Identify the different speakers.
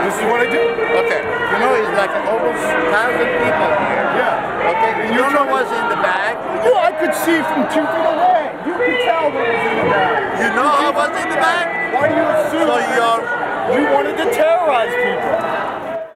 Speaker 1: This is what I do.
Speaker 2: Okay. You know, it's like almost thousand people here.
Speaker 1: Yeah.
Speaker 2: Okay. You don't know what's in the bag.
Speaker 1: Well, I could see from two feet away. You could tell what was in the bag.
Speaker 2: You know how what's in the bag?
Speaker 1: Why do you assume?
Speaker 2: So you're
Speaker 1: You wanted to terrorize people.